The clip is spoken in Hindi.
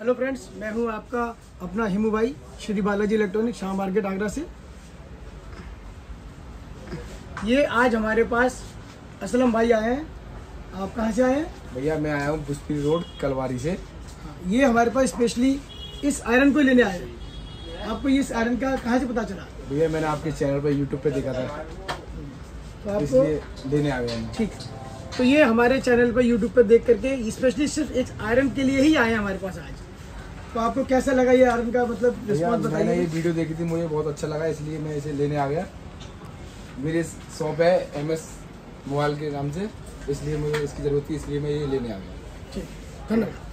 हेलो फ्रेंड्स मैं हूँ आपका अपना हिमू भाई श्री बालाजी इलेक्ट्रॉनिक शाह मार्केट आगरा से। ये आज हमारे पास असलम भाई आए हैं। आप कहाँ से आए हैं? भैया मैं आया हूँ भुजपुरी रोड कलवारी से। ये हमारे पास स्पेशली इस आयरन को लेने आए हैं। आपको इस आयरन का कहाँ से पता चला? भैया मैंने आपके चैनल पर यूट्यूब पर देखा था। तो आपको लेने आ गया मैं ठीक तो ये हमारे चैनल पर यूट्यूब पर देख करके स्पेशली सिर्फ़ एक आयरन के लिए ही आए हैं हमारे पास आज। तो आपको कैसा लगा ये आयरन का मतलब मैंने ये वीडियो देखी थी मुझे बहुत अच्छा लगा इसलिए मैं इसे लेने आ गया। मेरी शॉप है एम एस मोबाइल के नाम से इसलिए मुझे इसकी ज़रूरत थी इसलिए मैं ये लेने आ गया। ठीक धन्यवाद।